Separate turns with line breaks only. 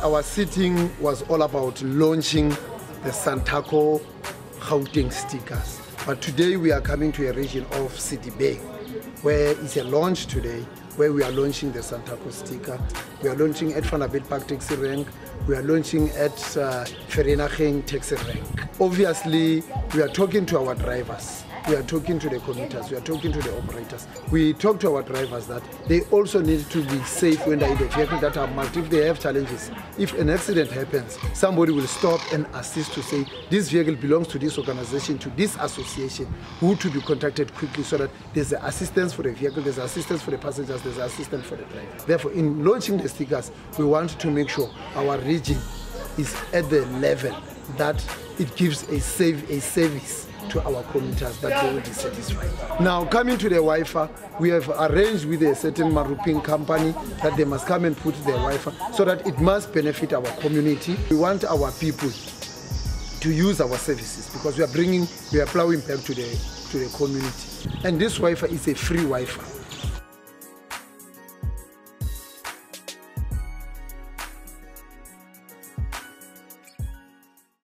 Our sitting was all about launching the Santaco Gauteng stickers. But today we are coming to a region of Sedibeng, where it's a launch today, where we are launching the Santaco sticker. We are launching at Vanderbijlpark Taxi Rank. We are launching at uh, Vereeniging Taxi Rank. Obviously, we are talking to our drivers we are talking to the commuters, we are talking to the operators. We talk to our drivers that they also need to be safe when they're in the vehicle that are marked. If they have challenges, if an accident happens, somebody will stop and assist to say, this vehicle belongs to this organization, to this association, who to be contacted quickly so that there's assistance for the vehicle, there's assistance for the passengers, there's assistance for the driver. Therefore, in launching the stickers, we want to make sure our region is at the level that it gives a, save, a service to our commuters that they will be satisfied. Now, coming to the Wi-Fi, we have arranged with a certain Maruping company that they must come and put the Wi-Fi so that it must benefit our community. We want our people to use our services because we are bringing, we are plowing back to the, to the community. And this Wi-Fi is a free Wi-Fi.